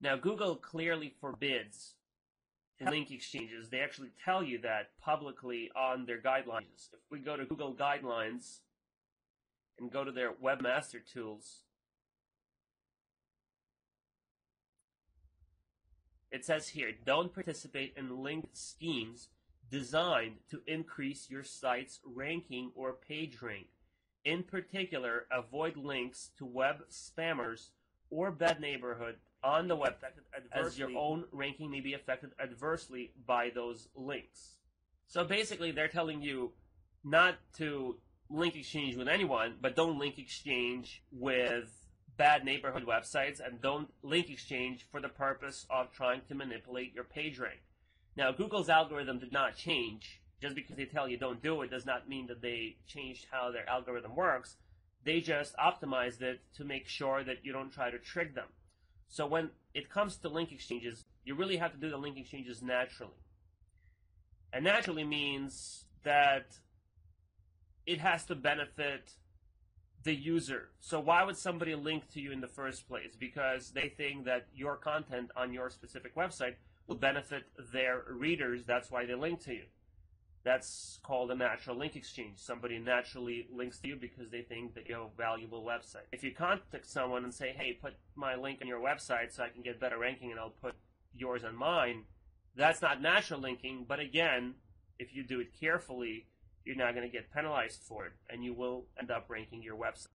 Now, Google clearly forbids link exchanges. They actually tell you that publicly on their guidelines. If we go to Google Guidelines and go to their Webmaster Tools, it says here, don't participate in linked schemes designed to increase your site's ranking or page rank. In particular, avoid links to web spammers or bad neighborhood on the web as your own ranking may be affected adversely by those links. So basically, they're telling you not to link exchange with anyone, but don't link exchange with bad neighborhood websites and don't link exchange for the purpose of trying to manipulate your page rank. Now, Google's algorithm did not change. Just because they tell you don't do it does not mean that they changed how their algorithm works. They just optimized it to make sure that you don't try to trick them. So when it comes to link exchanges, you really have to do the link exchanges naturally. And naturally means that it has to benefit the user. So why would somebody link to you in the first place? Because they think that your content on your specific website will benefit their readers. That's why they link to you. That's called a natural link exchange. Somebody naturally links to you because they think that you have a valuable website. If you contact someone and say, hey, put my link on your website so I can get better ranking and I'll put yours on mine, that's not natural linking. But again, if you do it carefully, you're not going to get penalized for it and you will end up ranking your website.